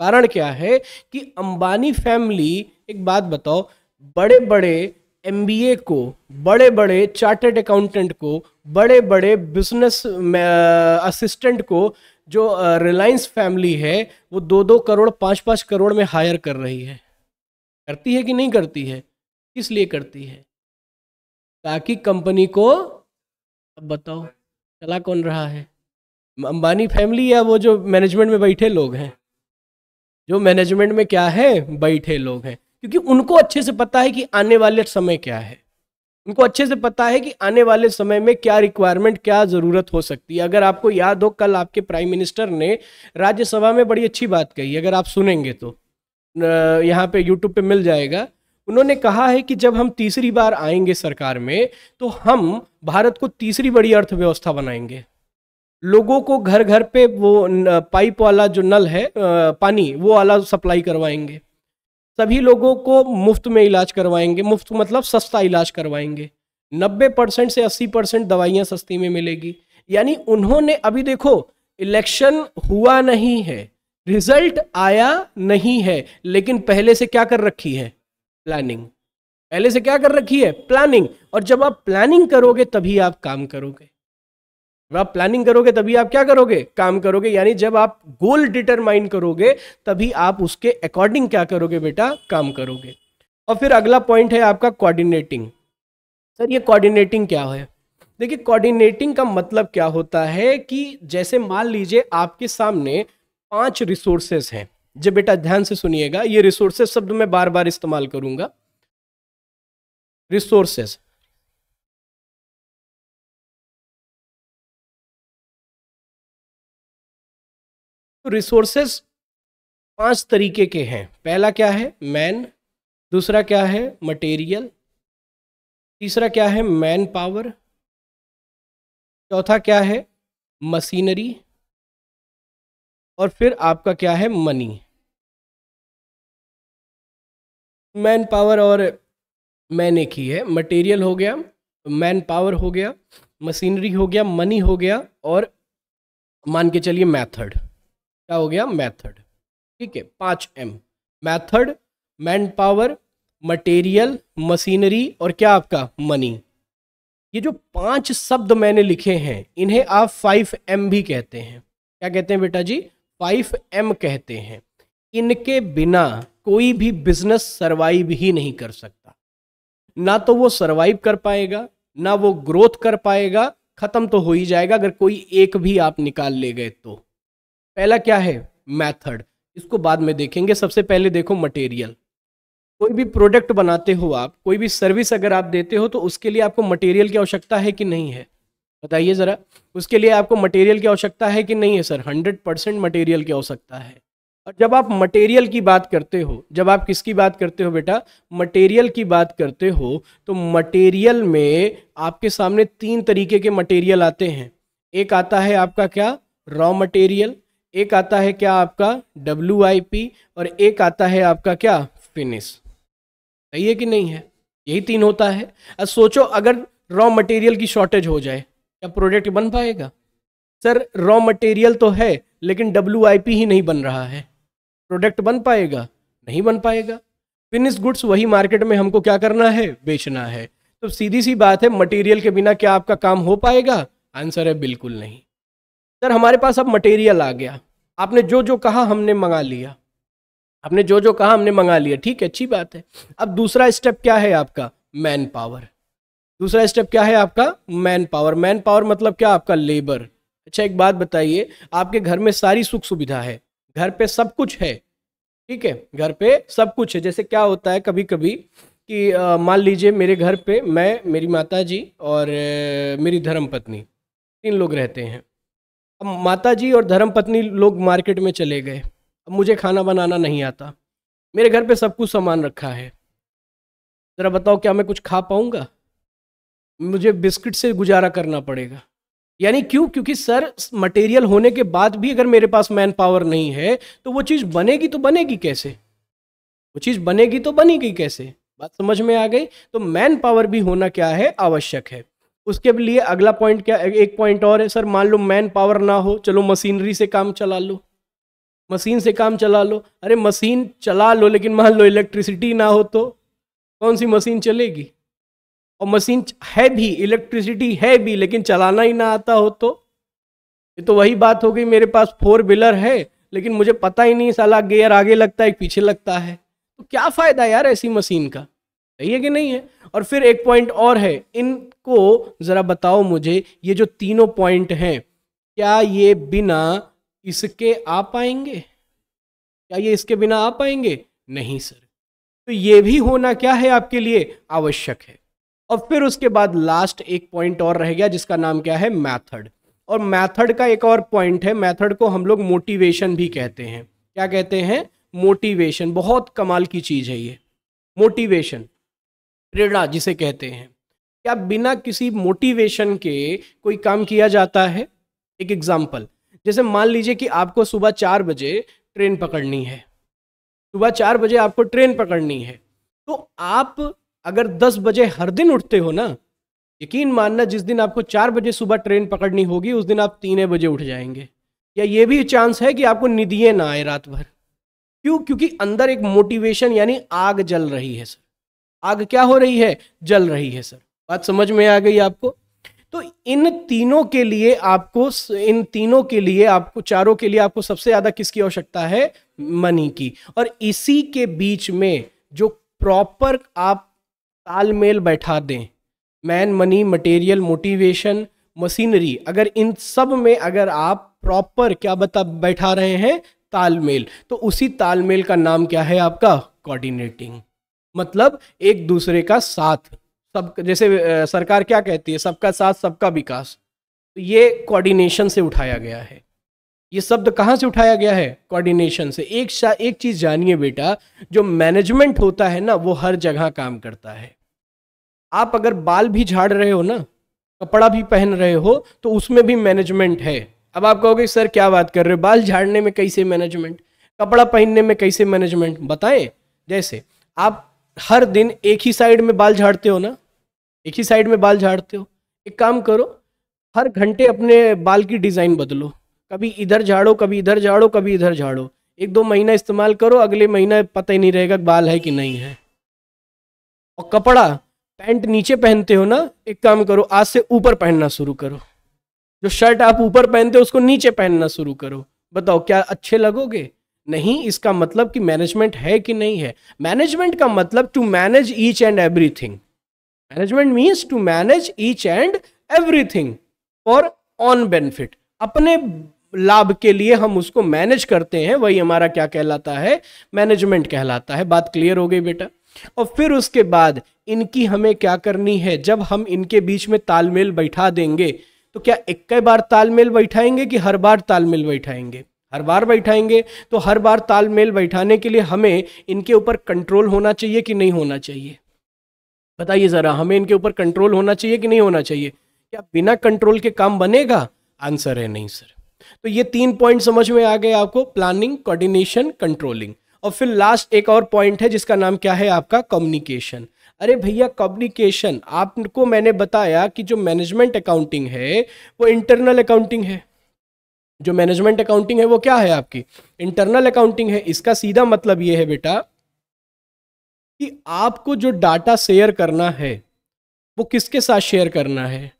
कारण क्या है कि अंबानी फैमिली, एक बात बताओ बड़े बड़े एम को बड़े बड़े चार्टर्ड अकाउंटेंट को बड़े बड़े बिज़नेस असिस्टेंट को जो रिलायंस फैमिली है, वो दो दो करोड़, पाँच पाँच करोड़ में हायर कर रही है। करती है कि नहीं करती है? किस लिए करती है? ताकि कंपनी को, अब बताओ, चला कौन रहा है? अंबानी फैमिली या वो जो मैनेजमेंट में बैठे लोग हैं? जो मैनेजमेंट में क्या है? बैठे लोग हैं। क्योंकि उनको अच्छे से पता है कि आने वाले समय क्या है। उनको अच्छे से पता है कि आने वाले समय में क्या रिक्वायरमेंट क्या ज़रूरत हो सकती है। अगर आपको याद हो, कल आपके प्राइम मिनिस्टर ने राज्यसभा में बड़ी अच्छी बात कही, अगर आप सुनेंगे तो। यहाँ पे यूट्यूब पे मिल जाएगा। उन्होंने कहा है कि जब हम तीसरी बार आएँगे सरकार में तो हम भारत को तीसरी बड़ी अर्थव्यवस्था बनाएँगे। लोगों को घर घर पे वो पाइप वाला जो नल है पानी, वो वाला सप्लाई करवाएँगे। सभी लोगों को मुफ़्त में इलाज करवाएँगे। मुफ़्त मतलब सस्ता इलाज करवाएँगे। नब्बे परसेंट से अस्सी परसेंट दवाइयाँ सस्ती में मिलेगी। यानी उन्होंने अभी देखो, इलेक्शन हुआ नहीं है। रिज़ल्ट आया नहीं है। लेकिन पहले से क्या कर रखी है? प्लानिंग। पहले से क्या कर रखी है? प्लानिंग। और जब आप प्लानिंग करोगे, तभी आप काम करोगे। जब आप प्लानिंग करोगे, तभी आप क्या करोगे? काम करोगे, यानी जब आप गोल डिटरमाइन करोगे, तभी आप उसके अकॉर्डिंग क्या करोगे बेटा? काम करोगे। और फिर अगला पॉइंट है आपका कोऑर्डिनेटिंग सर, ये कोऑर्डिनेटिंग क्या है? देखिए कोऑर्डिनेटिंग का मतलब क्या होता है कि जैसे मान लीजिए आपके सामने पाँच रिसोर्सेस हैं। जो बेटा ध्यान से सुनिएगा, ये रिसोर्सेस शब्द मैं बार बार इस्तेमाल करूँगा। रिसोर्सेस रिसोर्सेस पाँच तरीके के हैं। पहला क्या है? मैन दूसरा क्या है? मटेरियल तीसरा क्या है? मैन पावर चौथा क्या है? मशीनरी और फिर आपका क्या है? मनी मैन पावर और मैन ही है। मटेरियल हो गया मैन पावर हो गया मशीनरी हो गया मनी हो गया और मान के चलिए मेथड क्या हो गया? मेथड ठीक है, पाँच M method man power material machinery और क्या आपका? मनी ये जो पाँच शब्द मैंने लिखे हैं, इन्हें आप फाइव एम भी कहते हैं। क्या कहते हैं बेटा जी फाइव एम कहते हैं। इनके बिना कोई भी बिज़नेस सरवाइव ही नहीं कर सकता। ना तो वो सरवाइव कर पाएगा, ना वो ग्रोथ कर पाएगा, खत्म तो हो ही जाएगा अगर कोई एक भी आप निकाल ले गए तो। पहला क्या है? मेथड इसको बाद में देखेंगे। सबसे पहले देखो मटेरियल कोई भी प्रोडक्ट बनाते हो आप, कोई भी सर्विस अगर आप देते हो तो उसके लिए आपको मटेरियल की आवश्यकता है कि नहीं है? बताइए ज़रा। उसके लिए आपको मटेरियल की आवश्यकता है कि नहीं है सर हंड्रेड परसेंट मटेरियल की आवश्यकता है। और जब आप मटेरियल की बात करते हो, जब आप किसकी बात करते हो बेटा? मटेरियल की बात करते हो तो मटेरियल में आपके सामने तीन तरीके के मटेरियल आते हैं। एक आता है आपका क्या? रॉ मटेरियल एक आता है क्या आपका डब्ल्यू और एक आता है आपका क्या फिनिश। सही है कि नहीं है? यही तीन होता है। अब सोचो, अगर रॉ मटेरियल की शॉर्टेज हो जाए, क्या प्रोडक्ट बन पाएगा? सर रॉ मटेरियल तो है, लेकिन डब्ल्यू आई पी ही नहीं बन रहा है। प्रोडक्ट बन पाएगा? नहीं बन पाएगा। फिनिश गुड्स वही मार्केट में हमको क्या करना है? बेचना है। तो सीधी सी बात है मटेरियल के बिना क्या आपका काम हो पाएगा? आंसर है, बिल्कुल नहीं। सर, हमारे पास अब मटेरियल आ गया। आपने जो जो कहा, हमने मंगा लिया। आपने जो जो कहा, हमने मंगा लिया। ठीक है, अच्छी बात है। अब दूसरा स्टेप क्या है आपका? मैन पावर दूसरा स्टेप क्या है आपका? मैन पावर मैन पावर मतलब क्या? आपका लेबर अच्छा एक बात बताइए, आपके घर में सारी सुख सुविधा है? घर पे सब कुछ है? ठीक है, घर पे सब कुछ है। जैसे क्या होता है कभी कभी कि मान लीजिए मेरे घर पे मैं, मेरी माता जी और मेरी धर्म पत्नी तीन लोग रहते हैं। अब माता जी और धर्म पत्नी लोग मार्केट में चले गए। अब मुझे खाना बनाना नहीं आता। मेरे घर पे सब कुछ सामान रखा है। ज़रा बताओ, क्या मैं कुछ खा पाऊँगा? मुझे बिस्किट से गुजारा करना पड़ेगा। यानी क्यों? क्योंकि सर, मटेरियल होने के बाद भी अगर मेरे पास मैन पावर नहीं है तो वो चीज़ बनेगी तो बनेगी कैसे? वो चीज़ बनेगी तो बनेगी कैसे? बात समझ में आ गई? तो मैन पावर भी होना क्या है? आवश्यक है। उसके लिए अगला पॉइंट क्या, एक पॉइंट और है, सर, मान लो मैन पावर ना हो, चलो मशीनरी से काम चला लो। मशीन से काम चला लो। अरे मशीन चला लो, लेकिन मान लो इलेक्ट्रिसिटी ना हो तो कौन सी मशीन चलेगी? और मशीन है भी इलेक्ट्रिसिटी है भी, लेकिन चलाना ही ना आता हो तो? ये तो वही बात हो गई, मेरे पास फोर व्हीलर है, लेकिन मुझे पता ही नहीं, साला गेयर आगे लगता है, पीछे लगता है। तो क्या फ़ायदा यार ऐसी मशीन का? सही है कि नहीं है? और फिर एक पॉइंट और है, इनको ज़रा बताओ मुझे, ये जो तीनों पॉइंट हैं, क्या ये बिना इसके आ पाएँगे? क्या ये इसके बिना आ पाएँगे? नहीं सर तो ये भी होना क्या है आपके लिए? आवश्यक है। और फिर उसके बाद लास्ट एक पॉइंट और रह गया, जिसका नाम क्या है? मैथड और मैथड का एक और पॉइंट है मैथड को हम लोग मोटिवेशन भी कहते हैं। क्या कहते हैं? मोटिवेशन बहुत कमाल की चीज़ है ये। मोटिवेशन प्रेरणा जिसे कहते हैं। क्या बिना किसी मोटिवेशन के कोई काम किया जाता है? एक एग्ज़ाम्पल जैसे मान लीजिए कि आपको सुबह चार बजे ट्रेन पकड़नी है। सुबह चार बजे आपको ट्रेन पकड़नी है। तो आप अगर दस बजे हर दिन उठते हो ना, यकीन मानना जिस दिन आपको चार बजे सुबह ट्रेन पकड़नी होगी, उस दिन आप तीन बजे उठ जाएँगे। या ये भी चांस है कि आपको निधिये ना आए रात भर? क्यों? क्योंकि अंदर एक मोटिवेशन यानी आग जल रही है सर आग क्या हो रही है? जल रही है, सर। बात समझ में आ गई आपको? तो इन तीनों के लिए आपको इन तीनों के लिए आपको, चारों के लिए आपको सबसे ज़्यादा किसकी आवश्यकता है? मनी की। और इसी के बीच में जो प्रॉपर आप तालमेल बैठा दें, man, money, material, motivation, machinery, अगर इन सब में अगर आप प्रॉपर क्या बता, बैठा रहे हैं? तालमेल। तो उसी तालमेल का नाम क्या है आपका? कोऑर्डिनेटिंग। मतलब एक दूसरे का साथ। सब, जैसे सरकार क्या कहती है? सबका साथ, सबका विकास। तो ये कोऑर्डिनेशन से उठाया गया है। ये शब्द कहाँ से उठाया गया है? कोऑर्डिनेशन से। एक एक चीज़ जानिए बेटा, जो मैनेजमेंट होता है ना, वो हर जगह काम करता है। आप अगर बाल भी झाड़ रहे हो ना, कपड़ा भी पहन रहे हो तो उसमें भी मैनेजमेंट है। अब आप कहोगे, सर, क्या बात कर रहे हो? बाल झाड़ने में कैसे मैनेजमेंट कपड़ा पहनने में कैसे मैनेजमेंट बताएँ। जैसे, आप हर दिन एक ही साइड में बाल झाड़ते हो ना? एक ही साइड में बाल झाड़ते हो? एक काम करो, हर घंटे अपने बाल की डिज़ाइन बदलो। कभी इधर झाड़ो, कभी इधर झाड़ो, कभी इधर झाड़ो। एक दो महीना इस्तेमाल करो, अगले महीना पता ही नहीं रहेगा बाल है कि नहीं है। और कपड़ा, पैंट नीचे पहनते हो ना, एक काम करो, आज से ऊपर पहनना शुरू करो। जो शर्ट आप ऊपर पहनते हो, उसको नीचे पहनना शुरू करो। बताओ, क्या अच्छे लगोगे? नहीं, इसका मतलब कि मैनेजमेंट है कि नहीं है? मैनेजमेंट का मतलब to manage each and everything management means to manage each and everything for on benefit अपने लाभ के लिए हम उसको मैनेज करते हैं, वही हमारा क्या कहलाता है? मैनेजमेंट कहलाता है। बात क्लियर हो गई बेटा? और फिर उसके बाद इनकी हमें क्या करनी है? जब हम इनके बीच में तालमेल बैठा देंगे तो क्या एक बार तालमेल बैठाएँगे कि हर बार तालमेल बैठाएँगे? हर बार बैठाएँगे तो हर बार तालमेल बैठाने के लिए हमें इनके ऊपर कंट्रोल होना चाहिए कि नहीं होना चाहिए? बताइए ज़रा, हमें इनके ऊपर कंट्रोल होना चाहिए कि नहीं होना चाहिए? क्या बिना कंट्रोल के काम बनेगा? आंसर है नहीं सर तो ये तीन पॉइंट समझ में आ गए आपको प्लानिंग कोऑर्डिनेशन कंट्रोलिंग और फिर लास्ट एक और पॉइंट है, जिसका नाम क्या है आपका? कम्युनिकेशन अरे भैया कम्युनिकेशन आपको मैंने बताया कि जो मैनेजमेंट अकाउंटिंग है, वो इंटरनल अकाउंटिंग है। जो मैनेजमेंट अकाउंटिंग है, वो क्या है आपकी? इंटरनल अकाउंटिंग है। इसका सीधा मतलब ये है बेटा कि आपको जो डाटा शेयर करना है, वो किसके साथ शेयर करना है?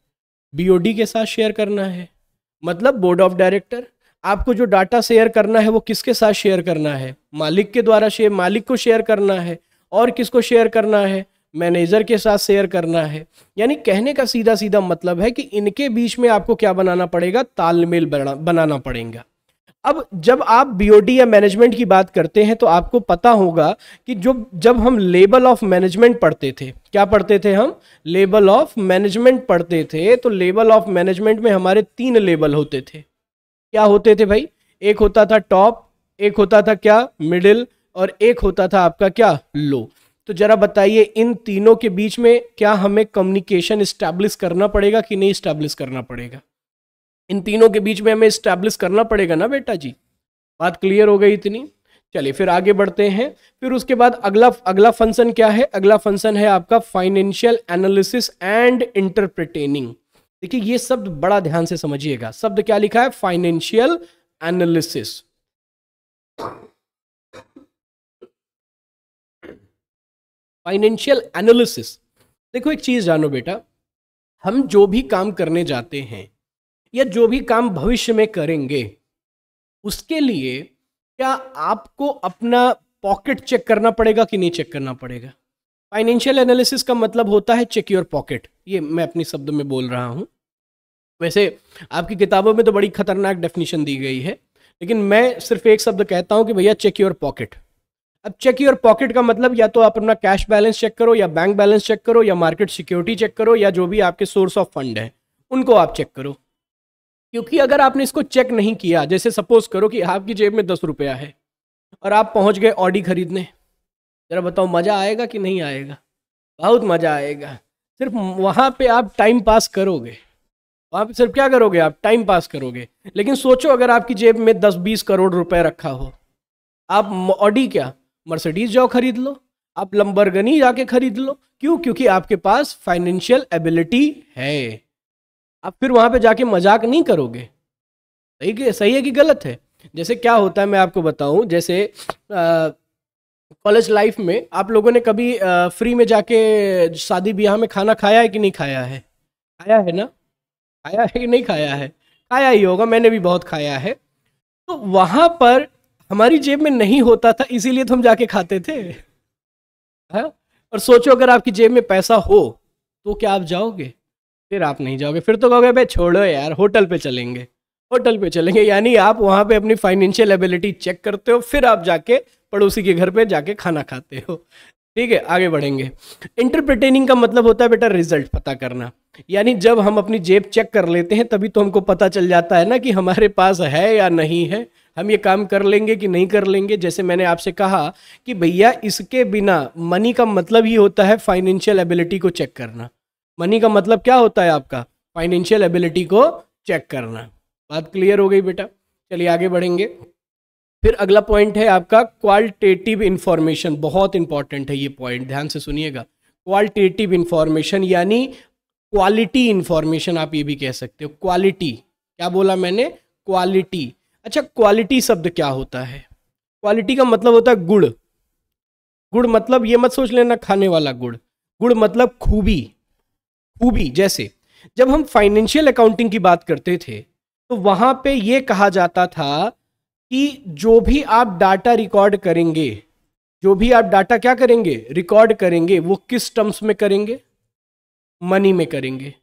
बीओडी के साथ शेयर करना है। मतलब बोर्ड ऑफ़ डायरेक्टर आपको जो डाटा शेयर करना है, वो किसके साथ शेयर करना है? मालिक के द्वारा शेयर मालिक को शेयर करना है और किसको शेयर करना है? मैनेजर के साथ शेयर करना है। यानी कहने का सीधा सीधा मतलब है कि इनके बीच में आपको क्या बनाना पड़ेगा? तालमेल बनाना पड़ेगा। अब जब आप बीओडी या मैनेजमेंट की बात करते हैं तो आपको पता होगा कि जो, जब हम लेबल ऑफ़ मैनेजमेंट पढ़ते थे, क्या पढ़ते थे हम? लेबल ऑफ़ मैनेजमेंट पढ़ते थे तो लेबल ऑफ़ मैनेजमेंट में हमारे तीन लेबल होते थे। क्या होते थे भाई? एक होता था टॉप एक होता था क्या? मिडिल और एक होता था आपका क्या? लो तो जरा बताइए, इन तीनों के बीच में क्या हमें कम्युनिकेशन स्टैब्लिश करना पड़ेगा कि नहीं स्टैब्लिश करना पड़ेगा? इन तीनों के बीच में हमें स्टैब्लिश करना पड़ेगा ना बेटा जी? बात क्लियर हो गई इतनी? चलिए फिर आगे बढ़ते हैं। फिर उसके बाद अगला अगला फ़ंक्शन क्या है? अगला फ़ंक्शन है आपका फाइनेंशियल एनालिसिस एंड इंटरप्रिटेनिंग देखिए, ये शब्द बड़ा ध्यान से समझिएगा। शब्द क्या लिखा है? फाइनेंशियल एनालिसिस फाइनेंशियल एनालिसिस देखो एक चीज़ जानो बेटा, हम जो भी काम करने जाते हैं या जो भी काम भविष्य में करेंगे, उसके लिए क्या आपको अपना पॉकेट चेक करना पड़ेगा कि नहीं चेक करना पड़ेगा? फाइनेंशियल एनालिसिस का मतलब होता है चेक योर पॉकेट ये मैं अपनी शब्द में बोल रहा हूँ। वैसे आपकी किताबों में तो बड़ी खतरनाक डेफिनेशन दी गई है, लेकिन मैं सिर्फ़ एक शब्द कहता हूँ कि भैया चेक योर पॉकेट अब चेक योर पॉकेट का मतलब या तो आप अपना कैश बैलेंस चेक करो या बैंक बैलेंस चेक करो या मार्केट सिक्योरिटी चेक करो या जो भी आपके सोर्स ऑफ़ फंड है, उनको आप चेक करो। क्योंकि अगर आपने इसको चेक नहीं किया, जैसे सपोज़ करो कि आपकी जेब में दस रुपया है और आप पहुँच गए ऑडी खरीदने, जरा बताओ मज़ा आएगा कि नहीं आएगा? बहुत मज़ा आएगा। सिर्फ़ वहाँ पे आप टाइम पास करोगे। वहाँ पे सिर्फ़ क्या करोगे आप? टाइम पास करोगे। लेकिन सोचो अगर आपकी जेब में दस बीस करोड़ रुपए रखा हो, आप ऑडी क्या? मर्सिडीज जाओ खरीद लो आप लंबरगनी जाके खरीद लो। क्यों? क्योंकि आपके पास फाइनेंशियल एबिलिटी है। आप फिर वहाँ पे जाके मज़ाक नहीं करोगे। सही कि सही है कि गलत है? जैसे क्या होता है मैं आपको बताऊँ जैसे कॉलेज लाइफ में आप लोगों ने कभी आ, फ्री में जाके शादी ब्याह में खाना खाया है कि नहीं खाया है? खाया है ना? खाया है कि नहीं खाया है? खाया ही होगा मैंने भी बहुत खाया है। तो वहाँ पर हमारी जेब में नहीं होता था, इसीलिए तो हम जाके खाते थे। है? और सोचो, अगर आपकी जेब में पैसा हो तो क्या आप जाओगे? फिर आप नहीं जाओगे। फिर तो कहोगे भाई छोड़ो यार, होटल पे चलेंगे। होटल पे चलेंगे। यानी आप वहाँ पे अपनी फाइनेंशियल एबिलिटी चेक करते हो, फिर आप जाके पड़ोसी के घर पे जाके खाना खाते हो। ठीक है, आगे बढ़ेंगे। इंटरप्रिटेनिंग का मतलब होता है, बेटा रिज़ल्ट पता करना। यानी जब हम अपनी जेब चेक कर लेते हैं, तभी तो हमको पता चल जाता है ना कि हमारे पास है या नहीं है। हम ये काम कर लेंगे कि नहीं कर लेंगे? जैसे मैंने आपसे कहा कि भैया, इसके बिना मनी का मतलब ही होता है फाइनेंशियल एबिलिटी को चेक करना। मनी का मतलब क्या होता है आपका? फाइनेंशियल एबिलिटी को चेक करना। बात क्लियर हो गई बेटा? चलिए आगे बढ़ेंगे। फिर अगला पॉइंट है आपका क्वालिटेटिव इंफॉर्मेशन बहुत इंपॉर्टेंट है ये पॉइंट ध्यान से सुनिएगा। क्वालिटेटिव इंफॉर्मेशन यानी क्वालिटी इंफॉर्मेशन आप ये भी कह सकते हो। क्वालिटी क्या बोला मैंने? क्वालिटी अच्छा क्वालिटी शब्द क्या होता है? क्वालिटी का मतलब होता है गुड़। गुड़ मतलब ये मत सोच लेना खाने वाला गुड़। गुड़ मतलब खूबी। खूबी, जैसे, जब हम फाइनेंशियल अकाउंटिंग की बात करते थे तो वहाँ पे ये कहा जाता था कि जो भी आप डाटा रिकॉर्ड करेंगे, जो भी आप डाटा क्या करेंगे? रिकॉर्ड करेंगे, वो किस टर्म्स में करेंगे? मनी में करेंगे।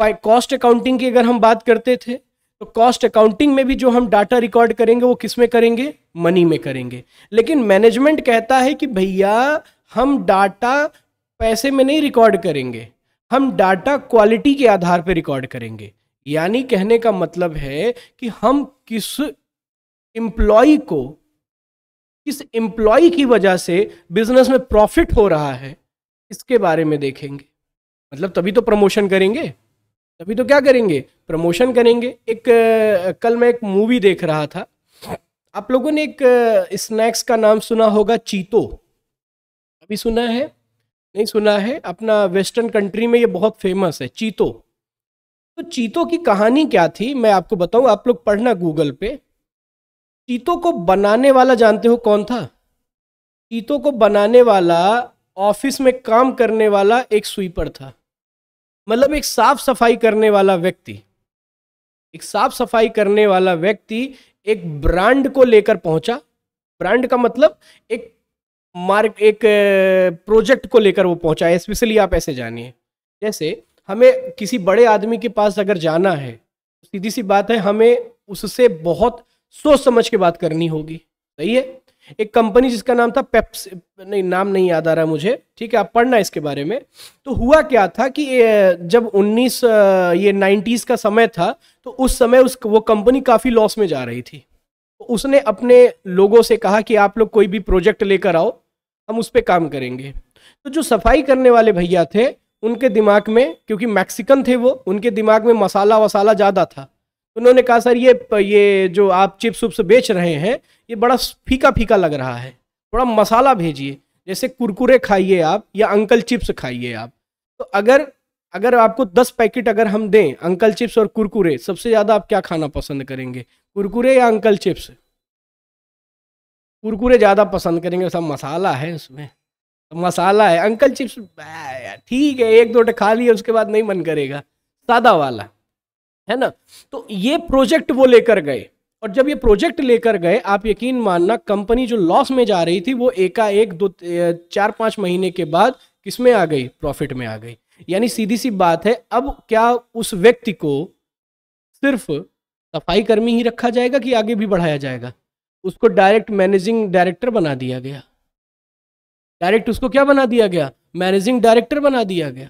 कॉस्ट अकाउंटिंग की अगर हम बात करते थे तो कॉस्ट अकाउंटिंग में भी जो हम डाटा रिकॉर्ड करेंगे, वो किसमें करेंगे? मनी में करेंगे। लेकिन मैनेजमेंट कहता है कि भैया, हम डाटा पैसे में नहीं रिकॉर्ड करेंगे। हम डाटा क्वालिटी के आधार पर रिकॉर्ड करेंगे। यानी कहने का मतलब है कि हम किस एम्प्लॉय को, किस एम्प्लॉय की वजह से बिज़नेस में प्रॉफिट हो रहा है, इसके बारे में देखेंगे। मतलब तभी तो प्रमोशन करेंगे। तभी तो क्या करेंगे? प्रमोशन करेंगे। एक कल मैं एक मूवी देख रहा था। आप लोगों ने एक स्नैक्स का नाम सुना होगा, चीतो। अभी सुना है? नहीं सुना है? अपना वेस्टर्न कंट्री में ये बहुत फ़ेमस है, चीतो। तो चीतो की कहानी क्या थी? मैं आपको बताऊँ, आप लोग पढ़ना गूगल पे। चीतो को बनाने वाला जानते हो कौन था? चीतो को बनाने वाला, ऑफ़िस में काम करने वाला एक स्वीपर था। मतलब एक साफ़ सफ़ाई करने वाला व्यक्ति, एक साफ़ सफ़ाई करने वाला व्यक्ति एक ब्रांड को लेकर पहुँचा। ब्रांड का मतलब एक मार्क, एक प्रोजेक्ट को लेकर वो पहुँचा। है स्पेशली आप ऐसे जानिए। जैसे हमें किसी बड़े आदमी के पास अगर जाना है, सीधी सी बात है, हमें उससे बहुत सोच समझ के बात करनी होगी। सही है? एक कंपनी जिसका नाम था पेप्स, नहीं, नाम नहीं याद आ रहा मुझे, ठीक है, आप पढ़ना इसके बारे में। तो हुआ क्या था कि जब 19 ये 90s का समय था तो उस समय उस, वो कंपनी काफ़ी लॉस में जा रही थी। तो उसने अपने लोगों से कहा कि आप लोग कोई भी प्रोजेक्ट लेकर आओ, हम उस पर काम करेंगे। तो जो सफ़ाई करने वाले भैया थे, उनके दिमाग में, क्योंकि मैक्सिकन थे वो, उनके दिमाग में मसाला वसाला ज़्यादा था। उन्होंने कहा, सर, ये ये जो आप चिप्स उप्स बेच रहे हैं, ये बड़ा फीका फीका लग रहा है। थोड़ा मसाला भेजिए, जैसे कुरकुरे खाइए आप या अंकल चिप्स खाइए आप। तो अगर अगर आपको दस पैकेट अगर हम दें, अंकल चिप्स और कुरकुरे, सबसे ज़्यादा आप क्या खाना पसंद करेंगे? कुरकुरे या अंकल चिप्स? कुरकुरे ज़्यादा पसंद करेंगे, सब मसाला है उसमें। तो मसाला है, अंकल चिप्स ठीक है, एक दो खा लिए, उसके बाद नहीं मन करेगा। सादा वाला। है ना? तो ये प्रोजेक्ट वो लेकर गए। और जब ये प्रोजेक्ट लेकर गए, आप यकीन मानना कंपनी जो लॉस में जा रही थी, वो एकाएक दो चार, पाँच महीने के बाद किसमें आ गई? प्रॉफिट में आ गई। यानी सीधी सी बात है, अब क्या उस व्यक्ति को सिर्फ़ सफ़ाई कर्मी ही रखा जाएगा कि आगे भी बढ़ाया जाएगा? उसको डायरेक्ट मैनेजिंग डायरेक्टर बना दिया गया। डायरेक्ट उसको क्या बना दिया गया? मैनेजिंग डायरेक्टर बना दिया गया।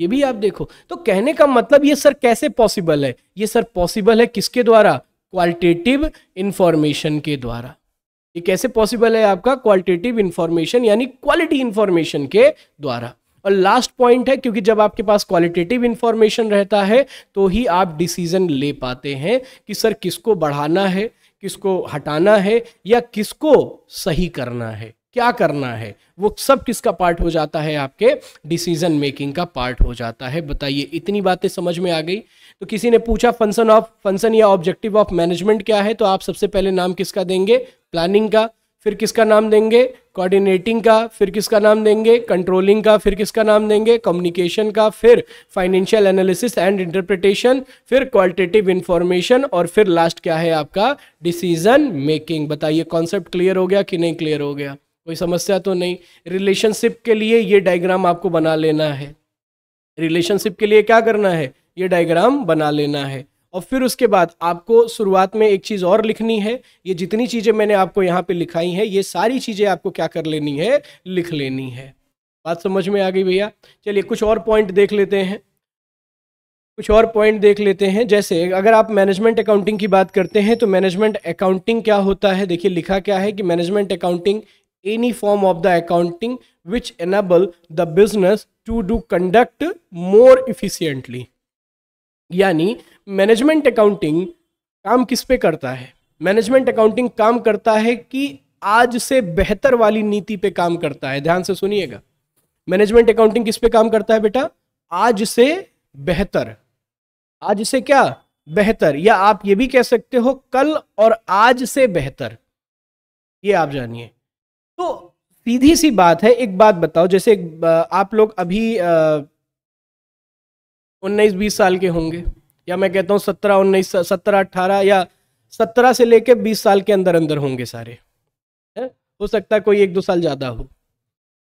ये भी आप देखो। तो कहने का मतलब ये सर कैसे पॉसिबल है? ये सर पॉसिबल है किसके द्वारा? क्वालिटेटिव इंफॉर्मेशन के द्वारा। ये कैसे पॉसिबल है आपका? क्वालिटेटिव इंफॉर्मेशन यानी क्वालिटी इंफॉर्मेशन के द्वारा। और लास्ट पॉइंट है, क्योंकि जब आपके पास क्वालिटेटिव इंफॉर्मेशन रहता है तो ही आप डिसीज़न ले पाते हैं कि सर किसको बढ़ाना है, किसको हटाना है या किसको सही करना है। क्या करना है? वो सब किसका पार्ट हो जाता है? आपके डिसीज़न मेकिंग का पार्ट हो जाता है। बताइए, इतनी बातें समझ में आ गई। तो किसी ने पूछा फ़ंक्शन ऑफ़ फ़ंक्शन या ऑब्जेक्टिव ऑफ़ मैनेजमेंट क्या है? तो आप सबसे पहले नाम किसका देंगे? प्लानिंग का। फिर किसका नाम देंगे? कोऑर्डिनेटिंग का। फिर किसका नाम देंगे? कंट्रोलिंग का। फिर किसका नाम देंगे? कम्युनिकेशन का। फिर फाइनेंशियल एनालिसिस एंड इंटरप्रिटेशन फिर क्वालिटेटिव इंफॉर्मेशन और फिर लास्ट क्या है आपका? डिसीज़न मेकिंग बताइए कॉन्सेप्ट क्लियर हो गया कि नहीं क्लियर हो गया? कोई समस्या तो नहीं। रिलेशनशिप के लिए ये डायग्राम आपको बना लेना है। रिलेशनशिप के लिए क्या करना है? ये डायग्राम बना लेना है। और फिर उसके बाद आपको शुरुआत में एक चीज़ और लिखनी है। ये जितनी चीज़ें मैंने आपको यहाँ पे लिखाई हैं, ये सारी चीज़ें आपको क्या कर लेनी है? लिख लेनी है। बात समझ में आ गई भैया? चलिए कुछ और पॉइंट देख लेते हैं। कुछ और पॉइंट देख लेते हैं। जैसे अगर आप मैनेजमेंट अकाउंटिंग की बात करते हैं तो मैनेजमेंट अकाउंटिंग क्या होता है? देखिए लिखा क्या है कि management accounting any form of the accounting which enable the business to do conduct more efficiently. यानी मैनेजमेंट अकाउंटिंग काम किस पे करता है? मैनेजमेंट अकाउंटिंग काम करता है कि आज से बेहतर वाली नीति पे काम करता है। ध्यान से सुनिएगा। मैनेजमेंट अकाउंटिंग किस पे काम करता है बेटा? आज से बेहतर। आज से क्या? बेहतर। या आप ये भी कह सकते हो, कल और आज से बेहतर। ये आप जानिए। तो सीधी सी बात है, एक बात बताओ, जैसे आप लोग अभी उन्नीस बीस साल के होंगे, या मैं कहता हूँ सत्रह उन्नीस, सत्रह अट्ठारह या सत्रह से लेके बीस साल के अंदर अंदर होंगे सारे, है? हो सकता है कोई एक दो साल ज़्यादा हो।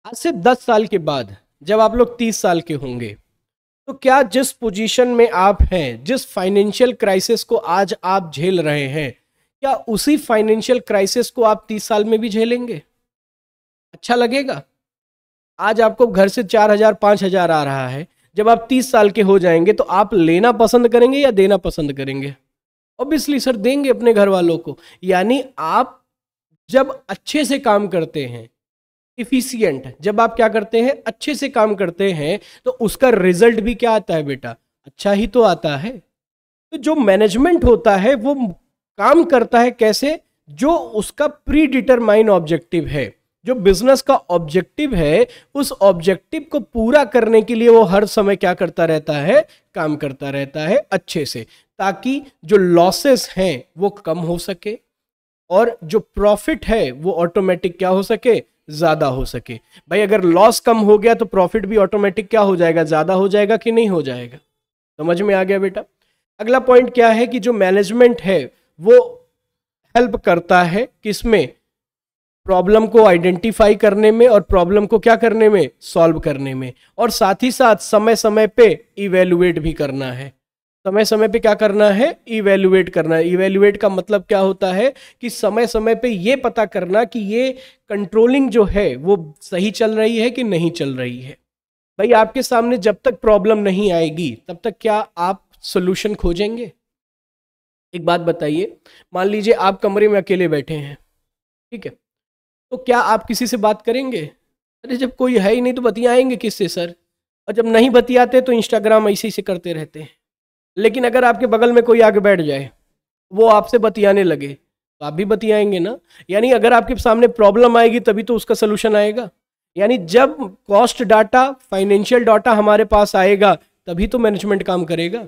आज से दस साल के बाद, जब आप लोग तीस साल के होंगे तो क्या जिस पोजीशन में आप हैं, जिस फाइनेंशियल क्राइसिस को आज आप झेल रहे हैं, क्या उसी फाइनेंशियल क्राइसिस को आप तीस साल में भी झेलेंगे? अच्छा लगेगा। आज आपको घर से चार हज़ार, पाँच हज़ार आ रहा है। जब आप तीस साल के हो जाएँगे तो आप लेना पसंद करेंगे या देना पसंद करेंगे? ऑब्वियसली सर देंगे अपने घर वालों को। यानी आप जब अच्छे से काम करते हैं इफिशियंट जब आप क्या करते हैं, अच्छे से काम करते हैं तो उसका रिज़ल्ट भी क्या आता है बेटा? अच्छा ही तो आता है। तो जो मैनेजमेंट होता है, वो काम करता है कैसे? जो उसका प्री डिटरमाइन ऑब्जेक्टिव है। जो बिज़नेस का ऑब्जेक्टिव है, उस ऑब्जेक्टिव को पूरा करने के लिए वो हर समय क्या करता रहता है? काम करता रहता है अच्छे से, ताकि जो लॉसेस हैं वो कम हो सके और जो प्रॉफिट है वो ऑटोमेटिक क्या हो सके? ज़्यादा हो सके। भाई, अगर लॉस कम हो गया तो प्रॉफिट भी ऑटोमेटिक क्या हो जाएगा? ज़्यादा हो जाएगा कि नहीं हो जाएगा? समझ में आ गया बेटा? अगला पॉइंट क्या है कि जो मैनेजमेंट है वो हेल्प करता है किसमें प्रॉब्लम को आइडेंटिफाई करने में और प्रॉब्लम को क्या करने में? सॉल्व करने में। और साथ ही साथ समय समय पे इवेलुएट भी करना है। समय समय पे क्या करना है? इवेल्युएट करना है। इवेल्युएट का मतलब क्या होता है कि समय समय पे ये पता करना कि ये कंट्रोलिंग जो है, वो सही चल रही है कि नहीं चल रही है। भाई, आपके सामने जब तक प्रॉब्लम नहीं आएगी, तब तक क्या आप सोल्यूशन खोजेंगे? एक बात बताइए। मान लीजिए आप कमरे में अकेले बैठे हैं, ठीक है? तो क्या आप किसी से बात करेंगे? अरे, जब कोई है ही नहीं तो बतियाएँगे किससे, सर? और जब नहीं बतियाते तो इंस्टाग्राम ऐसे ही से करते रहते हैं। लेकिन अगर आपके बगल में कोई आगे बैठ जाए, वो आपसे बतियाने लगे तो आप भी बतियाएँगे ना? यानी अगर आपके सामने प्रॉब्लम आएगी तभी तो उसका सोल्यूशन आएगा। यानी जब कॉस्ट डाटा फाइनेंशियल डाटा हमारे पास आएगा, तभी तो मैनेजमेंट काम करेगा।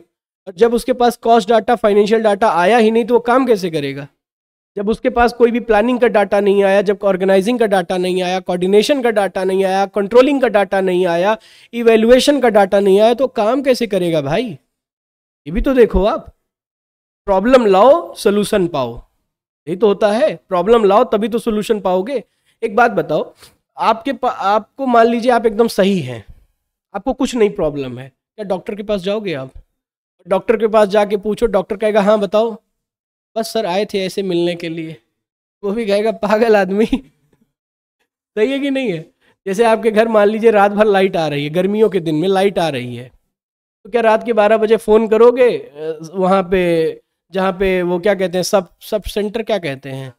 और जब उसके पास कॉस्ट डाटा फाइनेंशियल डाटा आया ही नहीं तो वो काम कैसे करेगा? जब उसके पास कोई भी प्लानिंग का डाटा नहीं आया, जब ऑर्गेनाइजिंग का डाटा नहीं आया कोऑर्डिनेशन का डाटा नहीं आया कंट्रोलिंग का डाटा नहीं आया इवेल्युएशन का डाटा नहीं आया तो काम कैसे करेगा भाई? ये भी तो देखो आप। प्रॉब्लम लाओ सोल्यूशन पाओ। यही तो होता है। प्रॉब्लम लाओ, तभी तो सोल्यूशन पाओगे। एक बात बताओ, आपके आपको मान लीजिए आप एकदम सही हैं। आपको कुछ नहीं प्रॉब्लम है। क्या डॉक्टर के पास जाओगे आप? डॉक्टर के पास जाके पूछो डॉक्टर कहेगा हाँ बताओ। बस सर आए थे ऐसे मिलने के लिए। वो भी कहेगा, पागल आदमी। सही है कि नहीं है? जैसे आपके घर, मान लीजिए रात भर लाइट आ रही है, गर्मियों के दिन में लाइट आ रही है तो क्या रात के बारह बजे फ़ोन करोगे? वहाँ पे, जहाँ पे वो क्या कहते हैं, सब सब सेंटर क्या कहते हैं?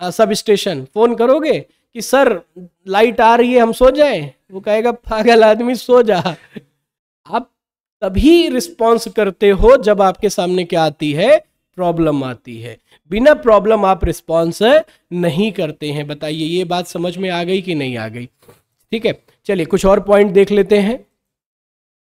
हाँ सब स्टेशन, फ़ोन करोगे कि, सर, लाइट आ रही है, हम सो जाए? वो कहेगा, पागल आदमी, सो जा। आप तभी रिस्पॉन्स करते हो जब आपके सामने क्या आती है प्रॉब्लम आती है। बिना प्रॉब्लम आप रिस्पॉन्स नहीं करते हैं। बताइए, ये बात समझ में आ गई कि नहीं आ गई? ठीक है, चलिए कुछ और पॉइंट देख लेते हैं।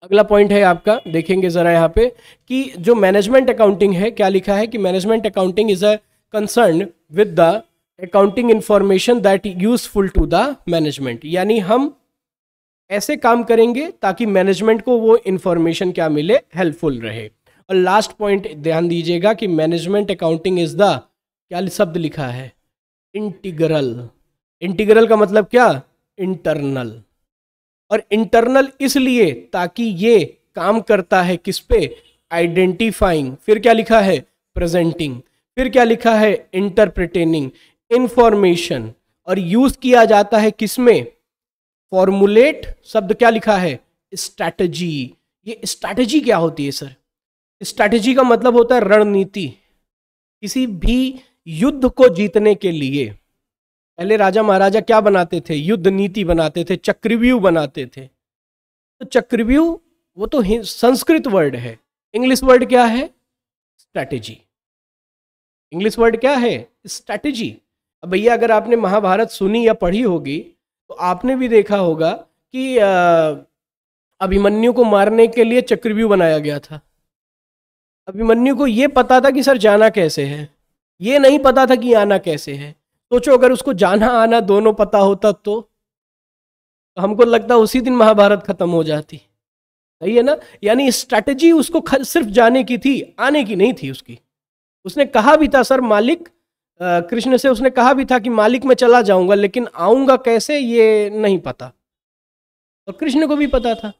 अगला पॉइंट है आपका, देखेंगे ज़रा यहाँ पे कि जो मैनेजमेंट अकाउंटिंग है, क्या लिखा है कि management accounting is a concern with the accounting information that useful to the management यानी हम ऐसे काम करेंगे ताकि मैनेजमेंट को वो इन्फॉर्मेशन क्या मिले हेल्पफुल रहे। और लास्ट पॉइंट ध्यान दीजिएगा कि मैनेजमेंट अकाउंटिंग इज़ द क्या शब्द लिखा है? इंटीग्रल इंटीग्रल का मतलब क्या? इंटरनल और इंटरनल इसलिए ताकि ये काम करता है किस पे? आइडेंटिफाइंग फिर क्या लिखा है? प्रेजेंटिंग फिर क्या लिखा है? इंटरप्रिटेनिंग इंफॉर्मेशन और यूज़ किया जाता है किसमें फॉर्मुलेट शब्द क्या लिखा है? स्ट्रैटेजी ये स्ट्रैटेजी क्या होती है सर स्ट्रैटेजी का मतलब होता है रणनीति। किसी भी युद्ध को जीतने के लिए, पहले राजा महाराजा क्या बनाते थे? युद्ध नीति बनाते थे, चक्रव्यूह बनाते थे। तो चक्रव्यूह, वो तो संस्कृत वर्ड है। इंग्लिश वर्ड क्या है? स्ट्रैटेजी। इंग्लिश वर्ड क्या है? स्ट्रैटेजी। अब भैया, अगर आपने महाभारत सुनी या पढ़ी होगी तो आपने भी देखा होगा कि अभिमन्यु को मारने के लिए चक्रव्यूह बनाया गया था। अभिमन्यु को यह पता था कि सर जाना कैसे है। ये नहीं पता था कि आना कैसे है। सोचो अगर उसको जाना आना दोनों पता होता तो, तो हमको लगता उसी दिन महाभारत खत्म हो जाती। सही है ना? यानी स्ट्रैटेजी उसको सिर्फ़ जाने की थी आने की नहीं थी उसकी। उसने कहा भी था सर मालिक कृष्ण से उसने कहा भी था कि मालिक मैं चला जाऊँगा लेकिन आऊँगा कैसे ये नहीं पता। और कृष्ण को भी पता था।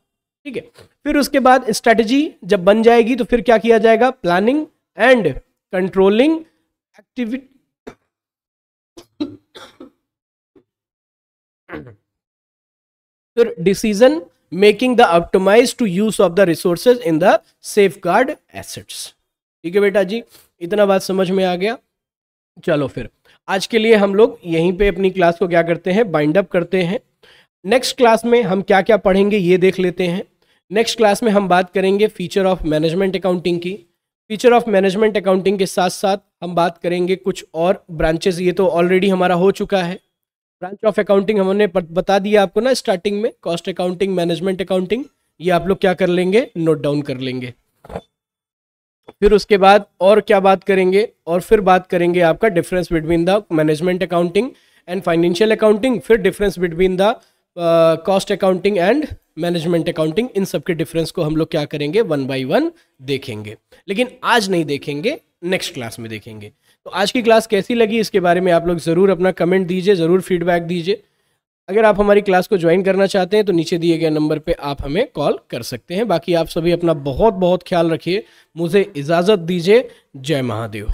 ठीक है? फिर उसके बाद स्ट्रेटजी जब बन जाएगी तो फिर क्या किया जाएगा? प्लानिंग एंड कंट्रोलिंग एक्टिविटी फिर decision making the optimise to use of the resources in the safeguard assets ठीक है बेटा जी? इतना बात समझ में आ गया। चलो फिर। आज के लिए हम लोग यहीं पे अपनी क्लास को क्या करते हैं? बाइंड अप करते हैं। नेक्स्ट क्लास में हम क्या क्या पढ़ेंगे ये देख लेते हैं। नेक्स्ट क्लास में हम बात करेंगे फीचर ऑफ़ मैनेजमेंट अकाउंटिंग की। फीचर ऑफ़ मैनेजमेंट अकाउंटिंग के साथ साथ हम बात करेंगे कुछ और ब्रांचेस ये तो ऑलरेडी हमारा हो चुका है। ब्रांच ऑफ़ अकाउंटिंग हमने बता दिया आपको ना स्टार्टिंग में। कॉस्ट अकाउंटिंग मैनेजमेंट अकाउंटिंग ये आप लोग क्या कर लेंगे? नोट डाउन कर लेंगे। फिर उसके बाद और क्या बात करेंगे? और फिर बात करेंगे आपका difference between the management accounting and financial accounting फिर difference between the cost accounting and management accounting इन सब के डिफरेंस को हम लोग क्या करेंगे? वन बाय वन देखेंगे। लेकिन आज नहीं देखेंगे नेक्स्ट क्लास में देखेंगे। तो आज की क्लास कैसी लगी? इसके बारे में आप लोग ज़रूर अपना कमेंट दीजिए, ज़रूर फीडबैक दीजिए। अगर आप हमारी क्लास को ज्वाइन करना चाहते हैं तो नीचे दिए गए नंबर पे आप हमें कॉल कर सकते हैं। बाकी आप सभी अपना बहुत बहुत ख्याल रखिए। मुझे इजाज़त दीजिए। जय महादेव।